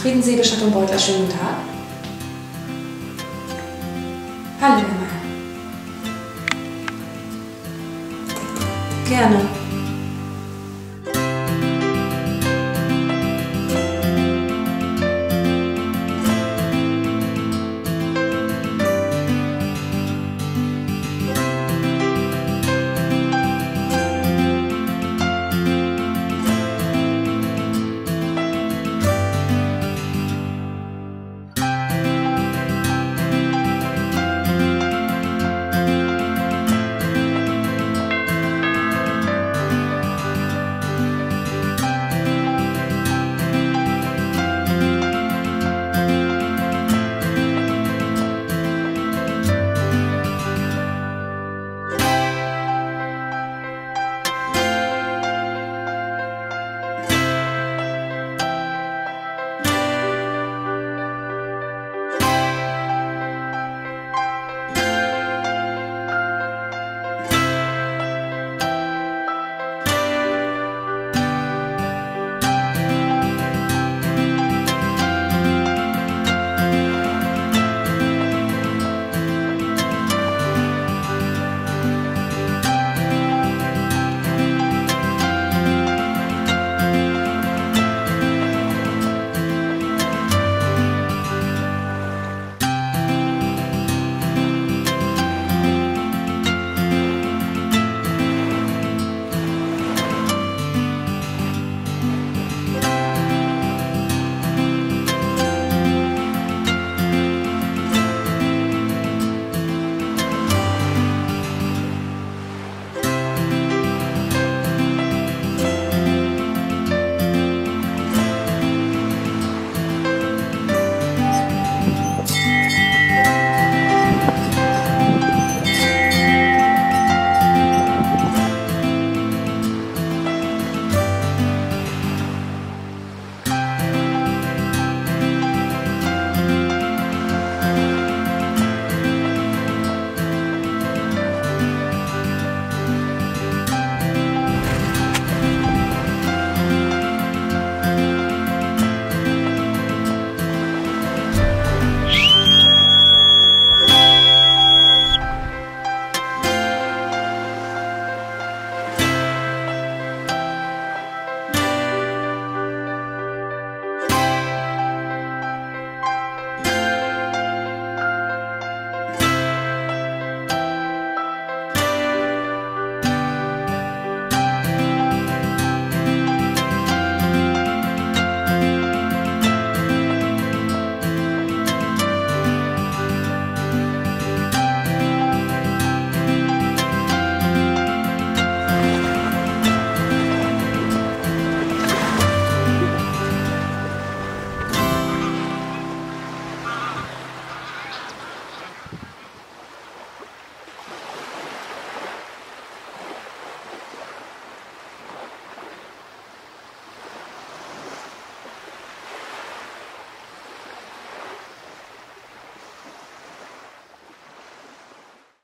Friedensee Bestattung Beutler, schönen Tag. Hallo, Emma. Gerne.